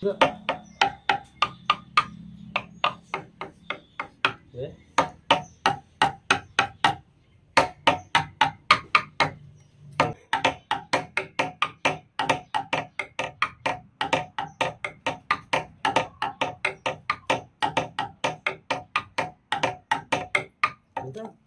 这ชื่